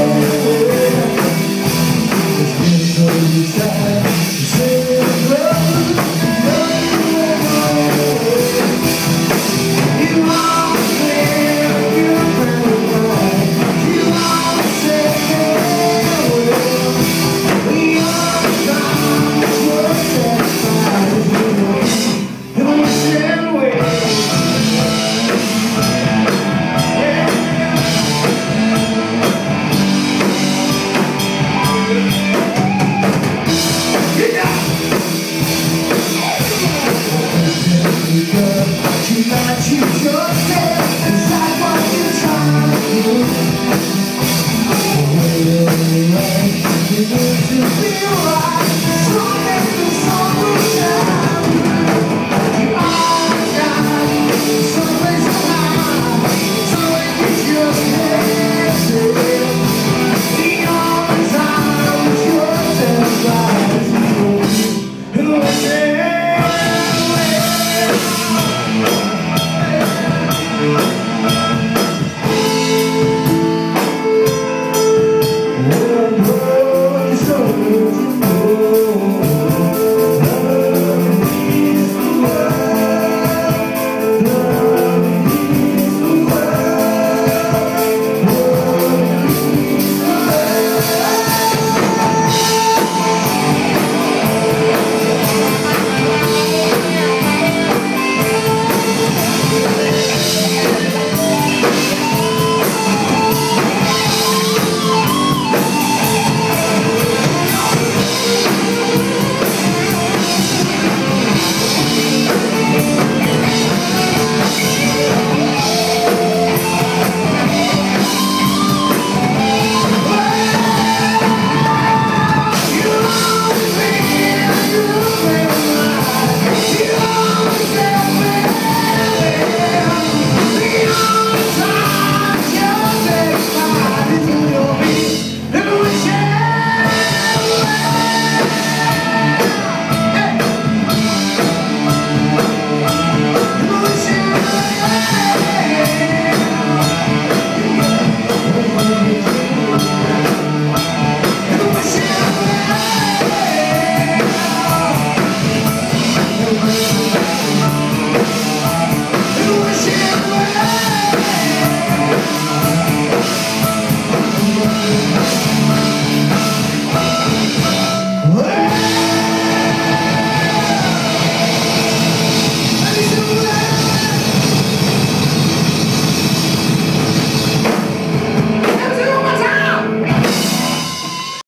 Oh,